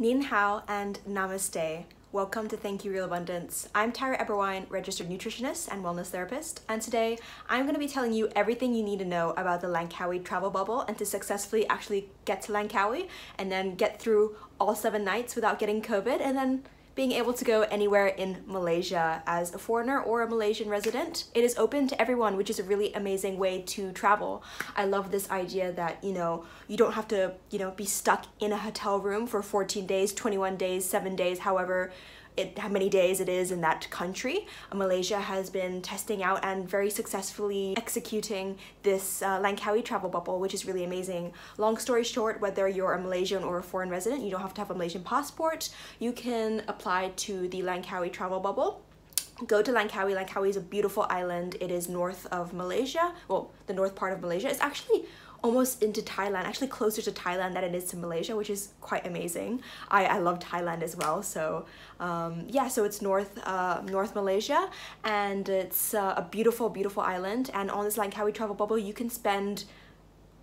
Nin hao and namaste. Welcome to Thank You Real Abundance. I'm Tyra Eberwine, registered nutritionist and wellness therapist, and today I'm going to be telling you everything you need to know about the Langkawi travel bubble and to successfully actually get to Langkawi and then get through all seven nights without getting COVID and then being able to go anywhere in Malaysia as a foreigner or a Malaysian resident. It is open to everyone, which is a really amazing way to travel. I love this idea that, you know, you don't have to, you know, be stuck in a hotel room for 14 days, 21 days, 7 days, however it, how many days it is in that country. Uh, Malaysia has been testing out and very successfully executing this uh, Langkawi travel bubble, which is really amazing. Long story short, whether you're a Malaysian or a foreign resident, you don't have to have a Malaysian passport. You can apply to the Langkawi travel bubble go to Langkawi. Langkawi is a beautiful island. It is north of Malaysia. Well, the north part of Malaysia. It's actually almost into Thailand, actually closer to Thailand than it is to Malaysia, which is quite amazing. I, I love Thailand as well. So um, yeah, so it's North, uh, North Malaysia and it's uh, a beautiful, beautiful island. And on this Langkawi travel bubble, you can spend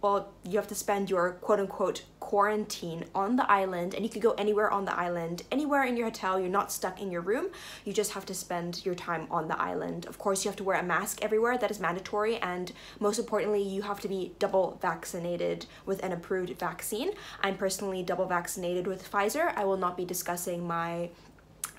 well, you have to spend your quote unquote quarantine on the island and you can go anywhere on the island, anywhere in your hotel. You're not stuck in your room. You just have to spend your time on the island. Of course, you have to wear a mask everywhere. That is mandatory. And most importantly, you have to be double vaccinated with an approved vaccine. I'm personally double vaccinated with Pfizer. I will not be discussing my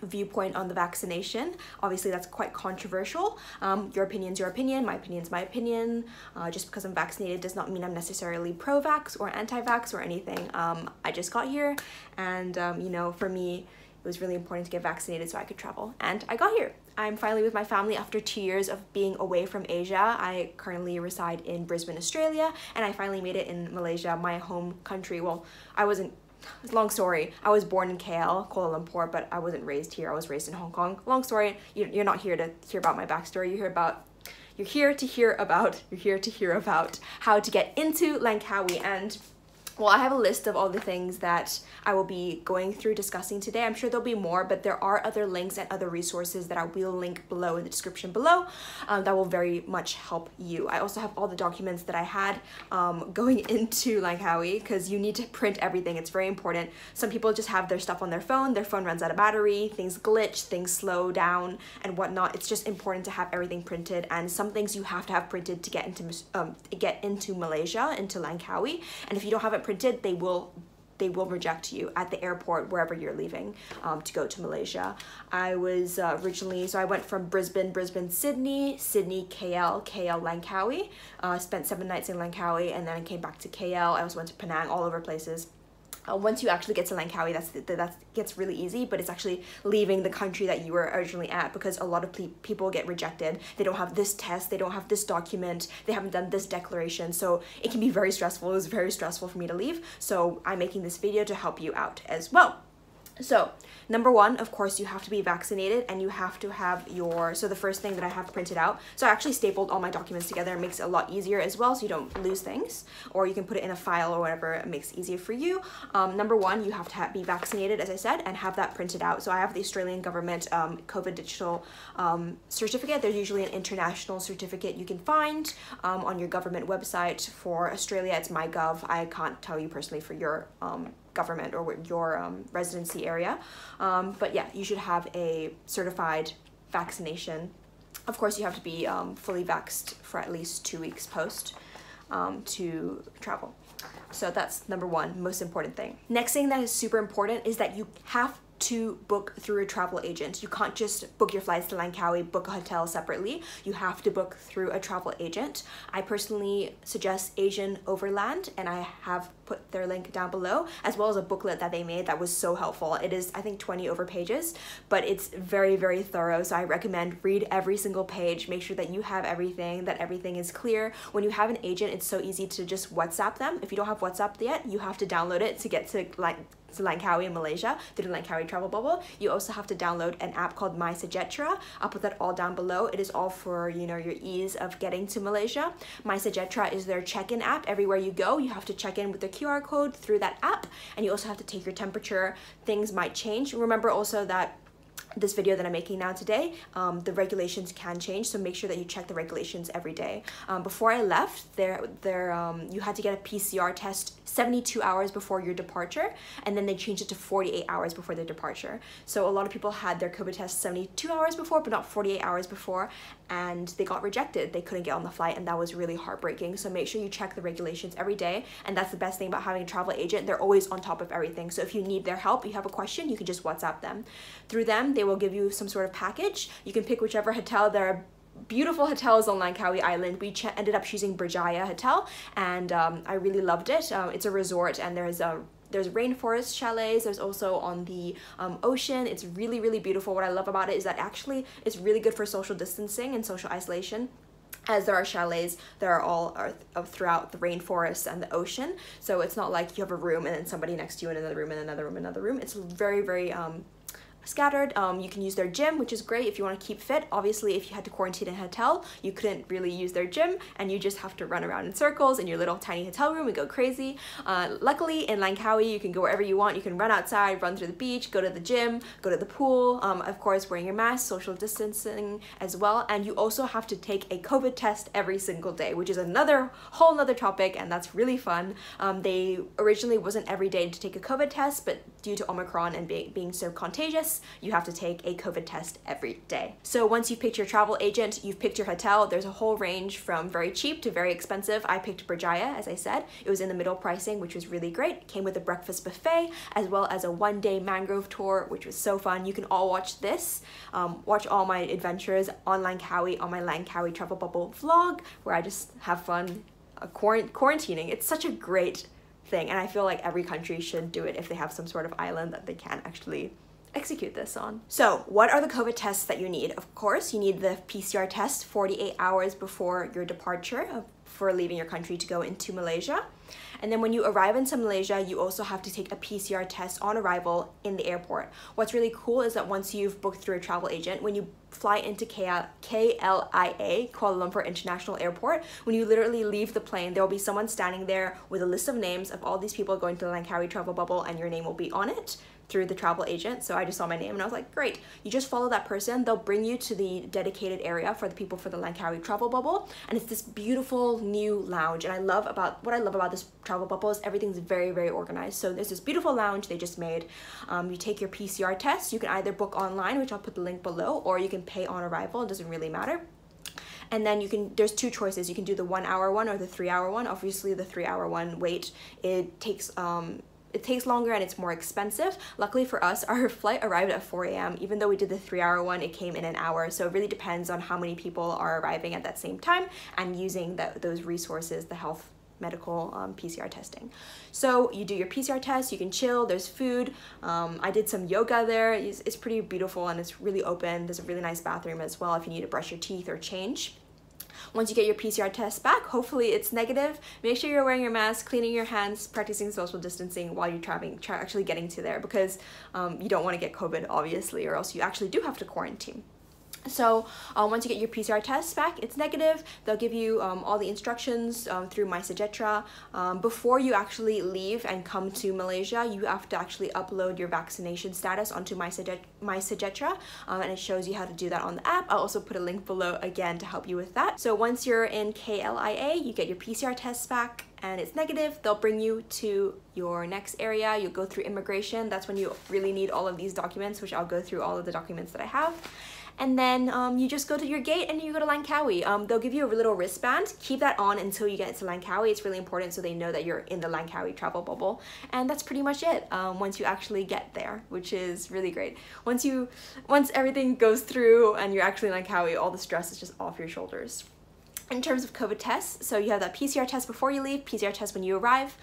viewpoint on the vaccination. Obviously, that's quite controversial. Um, your opinion's your opinion, my opinion's my opinion. Uh, just because I'm vaccinated does not mean I'm necessarily pro-vax or anti-vax or anything. Um, I just got here and, um, you know, for me, it was really important to get vaccinated so I could travel. And I got here. I'm finally with my family after two years of being away from Asia. I currently reside in Brisbane, Australia, and I finally made it in Malaysia, my home country. Well, I wasn't long story. I was born in KL, Kuala Lumpur, but I wasn't raised here. I was raised in Hong Kong. Long story. You're not here to hear about my backstory. You hear about you're here to hear about you're here to hear about how to get into Langkawi and well, I have a list of all the things that I will be going through discussing today. I'm sure there'll be more, but there are other links and other resources that I will link below in the description below um, that will very much help you. I also have all the documents that I had um, going into Langkawi because you need to print everything. It's very important. Some people just have their stuff on their phone. Their phone runs out of battery, things glitch, things slow down and whatnot. It's just important to have everything printed and some things you have to have printed to get into um, get into Malaysia, into Langkawi. And if you don't have it printed, they will they will reject you at the airport wherever you're leaving um, to go to Malaysia. I was uh, originally, so I went from Brisbane, Brisbane, Sydney, Sydney, KL, KL, Langkawi. Uh, spent seven nights in Langkawi and then I came back to KL. I also went to Penang, all over places uh, once you actually get to Langkawi, that's that gets really easy. But it's actually leaving the country that you were originally at because a lot of people get rejected. They don't have this test, they don't have this document, they haven't done this declaration. So it can be very stressful. It was very stressful for me to leave. So I'm making this video to help you out as well. So, number one, of course, you have to be vaccinated and you have to have your, so the first thing that I have printed out, so I actually stapled all my documents together. It makes it a lot easier as well so you don't lose things, or you can put it in a file or whatever it makes it easier for you. Um, number one, you have to have, be vaccinated, as I said, and have that printed out. So I have the Australian government um, COVID digital um, certificate. There's usually an international certificate you can find um, on your government website. For Australia, it's MyGov. I can't tell you personally for your um, government or your um, residency area. Um, but yeah, you should have a certified vaccination. Of course, you have to be um, fully vaxxed for at least two weeks post um, to travel. So that's number one, most important thing. Next thing that is super important is that you have to book through a travel agent. You can't just book your flights to Langkawi, book a hotel separately. You have to book through a travel agent. I personally suggest Asian Overland and I have put their link down below as well as a booklet that they made that was so helpful. It is I think 20 over pages but it's very very thorough so I recommend read every single page make sure that you have everything that everything is clear. When you have an agent it's so easy to just WhatsApp them. If you don't have WhatsApp yet you have to download it to get to like to Langkawi in Malaysia through the Langkawi travel bubble. You also have to download an app called My Sejahtera. I'll put that all down below. It is all for you know your ease of getting to Malaysia. My Sejahtera is their check-in app. Everywhere you go, you have to check in with the QR code through that app, and you also have to take your temperature. Things might change. Remember also that this video that I'm making now today, um, the regulations can change, so make sure that you check the regulations every day. Um, before I left, there, there, um, you had to get a PCR test 72 hours before your departure, and then they changed it to 48 hours before their departure. So a lot of people had their COVID test 72 hours before, but not 48 hours before, and they got rejected. They couldn't get on the flight, and that was really heartbreaking. So make sure you check the regulations every day, and that's the best thing about having a travel agent. They're always on top of everything. So if you need their help, you have a question, you can just WhatsApp them. Through them, they will give you some sort of package. You can pick whichever hotel. There are beautiful hotels on Langkawi Island. We ended up choosing Berjaya Hotel, and um, I really loved it. Uh, it's a resort, and there's a there's rainforest chalets there's also on the um, ocean it's really really beautiful what i love about it is that actually it's really good for social distancing and social isolation as there are chalets that are all are throughout the rainforest and the ocean so it's not like you have a room and then somebody next to you in another room and another room another room it's very very um, scattered. Um, you can use their gym, which is great if you want to keep fit. Obviously, if you had to quarantine in a hotel, you couldn't really use their gym and you just have to run around in circles in your little tiny hotel room and go crazy. Uh, luckily, in Langkawi, you can go wherever you want. You can run outside, run through the beach, go to the gym, go to the pool. Um, of course, wearing your mask, social distancing as well. And you also have to take a COVID test every single day, which is another whole nother topic, and that's really fun. Um, they originally wasn't every day to take a COVID test, but due to Omicron and be being so contagious, you have to take a COVID test every day. So once you've picked your travel agent, you've picked your hotel, there's a whole range from very cheap to very expensive. I picked Berjaya, as I said. It was in the middle pricing, which was really great. It came with a breakfast buffet, as well as a one day mangrove tour, which was so fun. You can all watch this, um, watch all my adventures on Langkawi, on my Langkawi Travel Bubble vlog, where I just have fun uh, quarantining. It's such a great thing and I feel like every country should do it if they have some sort of island that they can actually execute this on. So what are the COVID tests that you need? Of course, you need the PCR test 48 hours before your departure uh, for leaving your country to go into Malaysia. And then when you arrive into Malaysia, you also have to take a PCR test on arrival in the airport. What's really cool is that once you've booked through a travel agent, when you fly into KLIA, Kuala Lumpur International Airport, when you literally leave the plane, there will be someone standing there with a list of names of all these people going to the Langkawi travel bubble and your name will be on it through the travel agent. So I just saw my name and I was like, great. You just follow that person. They'll bring you to the dedicated area for the people for the Langkawi travel bubble. And it's this beautiful new lounge. And I love about what I love about this travel bubble is everything's very, very organized. So there's this beautiful lounge they just made. Um, you take your PCR test. You can either book online, which I'll put the link below, or you can pay on arrival. It doesn't really matter and then you can there's two choices you can do the one hour one or the three hour one obviously the three hour one wait it takes um it takes longer and it's more expensive. Luckily for us, our flight arrived at 4 a.m. Even though we did the three hour one, it came in an hour. So it really depends on how many people are arriving at that same time and using the, those resources, the health medical um, PCR testing. So you do your PCR test, you can chill, there's food. Um, I did some yoga there. It's, it's pretty beautiful and it's really open. There's a really nice bathroom as well if you need to brush your teeth or change. Once you get your PCR test back, hopefully it's negative. Make sure you're wearing your mask, cleaning your hands, practicing social distancing while you're traveling, tra actually getting to there because um, you don't want to get COVID, obviously, or else you actually do have to quarantine. So um, once you get your PCR test back, it's negative. They'll give you um, all the instructions um, through MySejahtera. Um, before you actually leave and come to Malaysia, you have to actually upload your vaccination status onto MySejahtera, um, and it shows you how to do that on the app. I'll also put a link below again to help you with that. So once you're in KLIA, you get your PCR test back and it's negative, they'll bring you to your next area. You'll go through immigration. That's when you really need all of these documents, which I'll go through all of the documents that I have and then um, you just go to your gate and you go to Langkawi. Um, they'll give you a little wristband. Keep that on until you get to Langkawi. It's really important so they know that you're in the Langkawi travel bubble. And that's pretty much it um, once you actually get there, which is really great. Once you, once everything goes through and you're actually in Langkawi, all the stress is just off your shoulders. In terms of COVID tests, so you have that PCR test before you leave, PCR test when you arrive,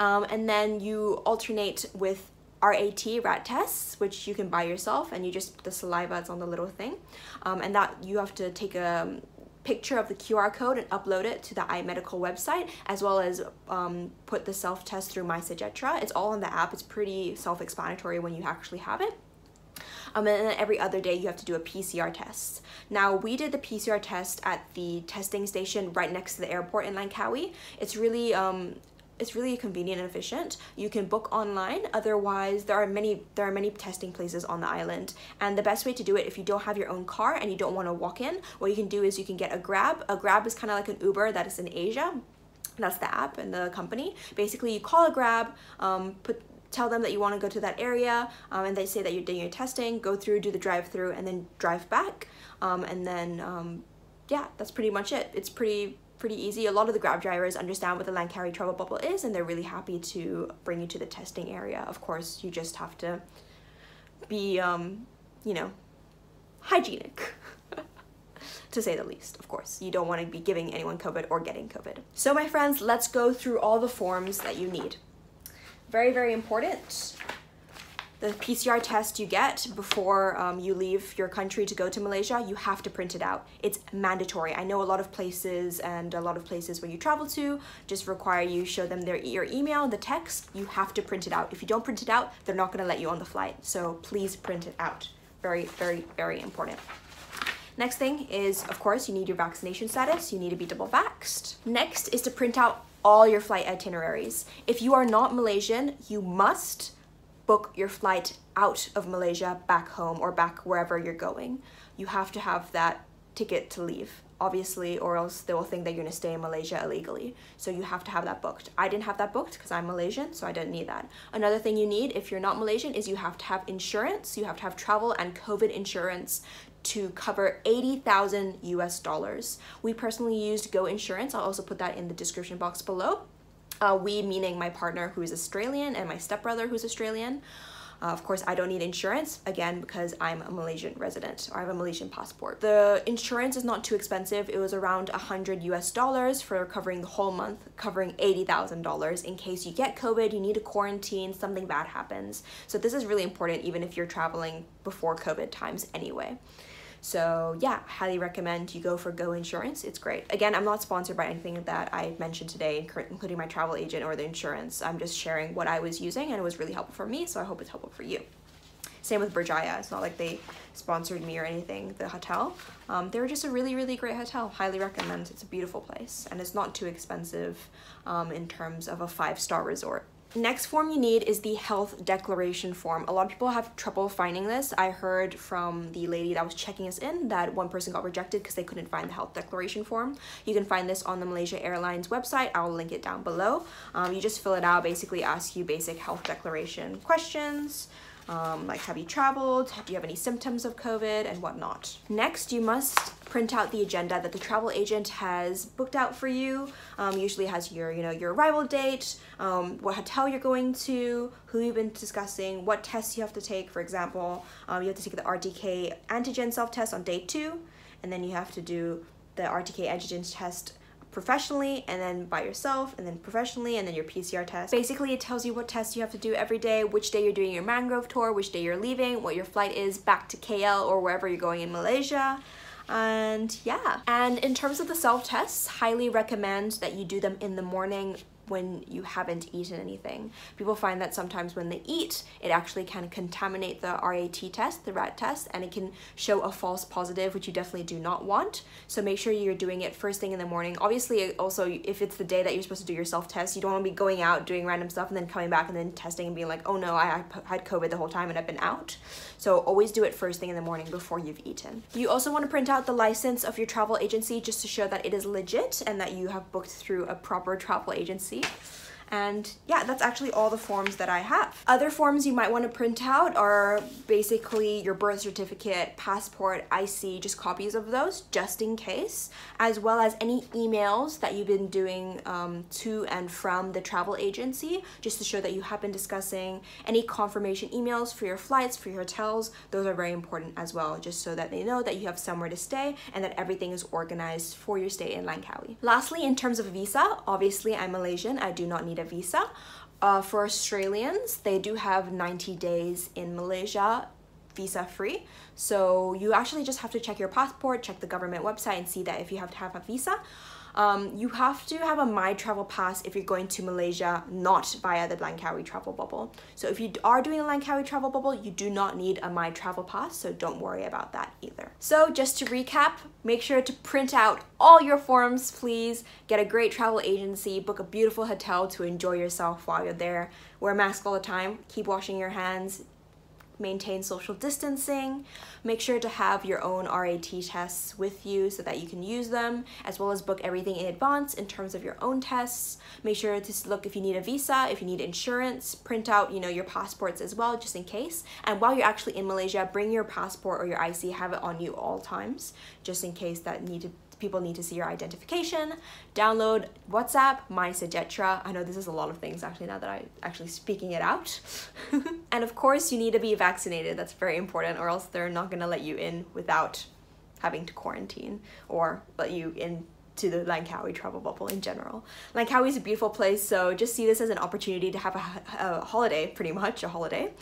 um, and then you alternate with RAT, rat tests, which you can buy yourself and you just put the saliva, it's on the little thing. Um, and that you have to take a picture of the QR code and upload it to the iMedical website, as well as um, put the self-test through MySejahtera. It's all in the app. It's pretty self-explanatory when you actually have it. Um, and then every other day you have to do a PCR test. Now we did the PCR test at the testing station right next to the airport in Langkawi. It's really um, it's really convenient and efficient. You can book online. Otherwise, there are many there are many testing places on the island. And the best way to do it if you don't have your own car and you don't want to walk in, what you can do is you can get a Grab. A Grab is kind of like an Uber that is in Asia. That's the app and the company. Basically, you call a Grab, um, put tell them that you want to go to that area um, and they say that you're doing your testing go through do the drive through and then drive back um, and then um, yeah that's pretty much it it's pretty pretty easy. A lot of the Grab drivers understand what the Langkawi travel bubble is and they're really happy to bring you to the testing area. Of course, you just have to be, um, you know, hygienic. to say the least, of course. You don't want to be giving anyone COVID or getting COVID. So my friends, let's go through all the forms that you need. Very, very important the PCR test you get before um, you leave your country to go to Malaysia, you have to print it out. It's mandatory. I know a lot of places and a lot of places where you travel to just require you show them their your email, the text, you have to print it out. If you don't print it out, they're not gonna let you on the flight. So please print it out. Very, very, very important. Next thing is, of course, you need your vaccination status. You need to be double vaxxed. Next is to print out all your flight itineraries. If you are not Malaysian, you must book your flight out of Malaysia back home or back wherever you're going. You have to have that ticket to leave, obviously, or else they will think that you're gonna stay in Malaysia illegally. So you have to have that booked. I didn't have that booked because I'm Malaysian, so I didn't need that. Another thing you need if you're not Malaysian is you have to have insurance. You have to have travel and COVID insurance to cover 80,000 US dollars. We personally used Go Insurance. I'll also put that in the description box below. Uh, we meaning my partner who's Australian and my stepbrother who's Australian. Uh, of course, I don't need insurance, again, because I'm a Malaysian resident or I have a Malaysian passport. The insurance is not too expensive. It was around 100 US dollars for covering the whole month, covering $80,000 in case you get COVID, you need to quarantine, something bad happens. So this is really important even if you're traveling before COVID times anyway. So yeah, highly recommend you go for Go Insurance. It's great. Again, I'm not sponsored by anything that I mentioned today, including my travel agent or the insurance. I'm just sharing what I was using and it was really helpful for me, so I hope it's helpful for you. Same with Berjaya. It's not like they sponsored me or anything, the hotel. Um, they were just a really, really great hotel. Highly recommend. It's a beautiful place and it's not too expensive um, in terms of a five-star resort. Next form you need is the health declaration form. A lot of people have trouble finding this. I heard from the lady that was checking us in that one person got rejected because they couldn't find the health declaration form. You can find this on the Malaysia Airlines website. I'll link it down below. Um, you just fill it out, basically ask you basic health declaration questions um, like have you traveled, do you have any symptoms of COVID and whatnot. Next, you must print out the agenda that the travel agent has booked out for you. Um, usually has your, you know, your arrival date, um, what hotel you're going to, who you've been discussing, what tests you have to take. For example, um, you have to take the RTK antigen self-test on day two, and then you have to do the RTK antigen test professionally and then by yourself and then professionally and then your PCR test. Basically, it tells you what tests you have to do every day, which day you're doing your mangrove tour, which day you're leaving, what your flight is back to KL or wherever you're going in Malaysia. And yeah. And in terms of the self-tests, highly recommend that you do them in the morning when you haven't eaten anything. People find that sometimes when they eat, it actually can contaminate the RAT test, the rat test, and it can show a false positive, which you definitely do not want. So make sure you're doing it first thing in the morning. Obviously, also, if it's the day that you're supposed to do your self-test, you don't want to be going out doing random stuff and then coming back and then testing and being like, oh no, I had COVID the whole time and I've been out. So always do it first thing in the morning before you've eaten. You also want to print out the license of your travel agency just to show that it is legit and that you have booked through a proper travel agency seat and yeah, that's actually all the forms that I have. Other forms you might want to print out are basically your birth certificate, passport, IC, just copies of those just in case, as well as any emails that you've been doing um, to and from the travel agency, just to show that you have been discussing any confirmation emails for your flights, for your hotels. Those are very important as well, just so that they know that you have somewhere to stay and that everything is organized for your stay in Langkawi. Lastly, in terms of visa, obviously I'm Malaysian. I do not need a visa. Uh, for Australians, they do have 90 days in Malaysia visa free. So you actually just have to check your passport, check the government website and see that if you have to have a visa. Um, you have to have a My Travel Pass if you're going to Malaysia, not via the Langkawi travel bubble. So if you are doing a Langkawi travel bubble, you do not need a My Travel Pass, so don't worry about that either. So just to recap, make sure to print out all your forms, please. Get a great travel agency, book a beautiful hotel to enjoy yourself while you're there. Wear a mask all the time, keep washing your hands, maintain social distancing. Make sure to have your own RAT tests with you so that you can use them, as well as book everything in advance in terms of your own tests. Make sure to look if you need a visa, if you need insurance, print out, you know, your passports as well, just in case. And while you're actually in Malaysia, bring your passport or your IC, have it on you all times, just in case that need to people need to see your identification. Download WhatsApp, MySejahtera. I know this is a lot of things actually now that I'm actually speaking it out. and of course, you need to be vaccinated. That's very important, or else they're not gonna let you in without having to quarantine or let you in to the Langkawi travel bubble in general. Langkawi is a beautiful place, so just see this as an opportunity to have a, a holiday, pretty much a holiday,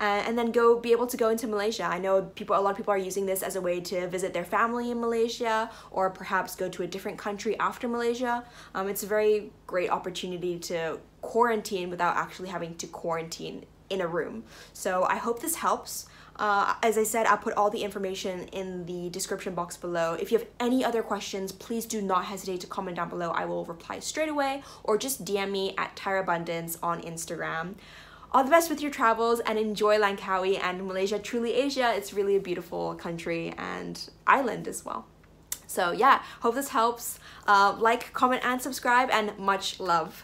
uh, and then go be able to go into Malaysia. I know people, a lot of people are using this as a way to visit their family in Malaysia, or perhaps go to a different country after Malaysia. Um, it's a very great opportunity to quarantine without actually having to quarantine in a room. So I hope this helps. Uh, as I said, I'll put all the information in the description box below. If you have any other questions, please do not hesitate to comment down below. I will reply straight away or just DM me at Tyra Abundance on Instagram. All the best with your travels and enjoy Langkawi and Malaysia, truly Asia. It's really a beautiful country and island as well. So yeah, hope this helps. Uh, like, comment, and subscribe, and much love.